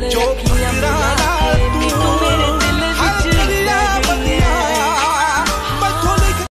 Yo pudiera